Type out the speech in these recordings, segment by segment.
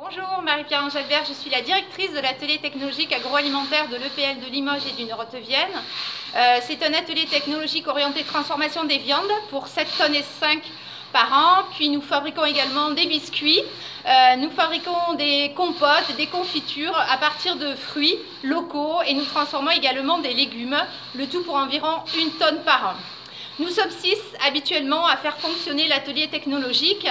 Bonjour, Marie-Pierre Angelbert, je suis la directrice de l'atelier technologique agroalimentaire de l'EPL de Limoges et du Nord-Vienne. Euh, c'est un atelier technologique orienté transformation des viandes pour 7 tonnes et 5 par an. Puis nous fabriquons également des biscuits, euh, nous fabriquons des compotes, des confitures à partir de fruits locaux et nous transformons également des légumes, le tout pour environ une tonne par an. Nous sommes six habituellement à faire fonctionner l'atelier technologique.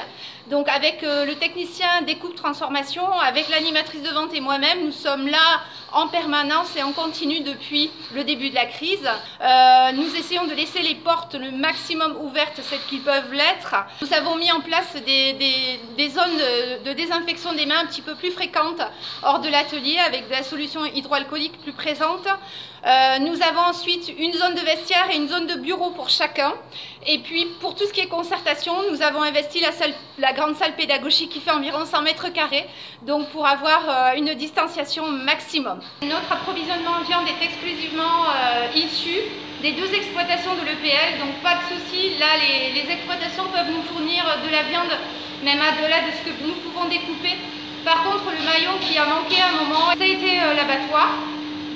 Donc avec euh, le technicien découpe transformation, avec l'animatrice de vente et moi-même, nous sommes là en permanence et en continu depuis le début de la crise. Euh, nous essayons de laisser les portes le maximum ouvertes, celles qui peuvent l'être. Nous avons mis en place des, zones de, désinfection des mains un petit peu plus fréquentes hors de l'atelier avec de la solution hydroalcoolique plus présente. Euh, nous avons ensuite une zone de vestiaire et une zone de bureau pour Et puis pour tout ce qui est concertation, nous avons investi la, la grande salle pédagogique qui fait environ 100 mètres carrés, donc pour avoir euh, une distanciation maximum. Notre approvisionnement en viande est exclusivement euh, issu des deux exploitations de l'EPL, donc pas de souci, là les, exploitations peuvent nous fournir de la viande même au-delà de ce que nous pouvons découper. Par contre, le maillot qui a manqué à un moment, ça a été euh, l'abattoir.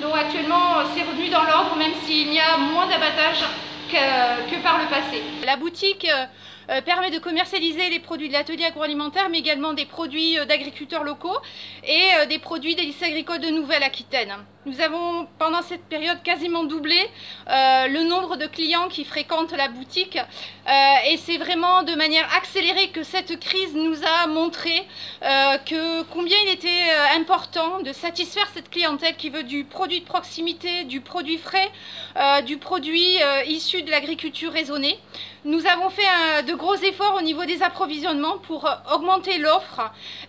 Donc actuellement, c'est revenu dans l'ordre, même s'il y a moins d'abattage que, par le passé. La boutique euh, euh, permet de commercialiser les produits de l'atelier agroalimentaire, mais également des produits euh, d'agriculteurs locaux et des produits des lycées agricoles de Nouvelle-Aquitaine. Nous avons pendant cette période quasiment doublé le nombre de clients qui fréquentent la boutique et c'est vraiment de manière accélérée que cette crise nous a montré que combien il était important de satisfaire cette clientèle qui veut du produit de proximité, du produit frais, du produit issu de l'agriculture raisonnée. Nous avons fait de gros efforts au niveau des approvisionnements pour euh, augmenter l'offre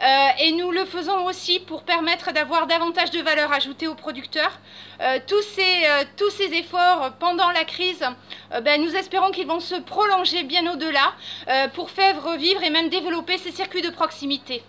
euh, et nous le faisons aussi pour permettre d'avoir davantage de valeur ajoutée aux producteurs. Euh, tous, ces, efforts pendant la crise, ben, nous espérons qu'ils vont se prolonger bien au-delà pour faire revivre et même développer ces circuits de proximité.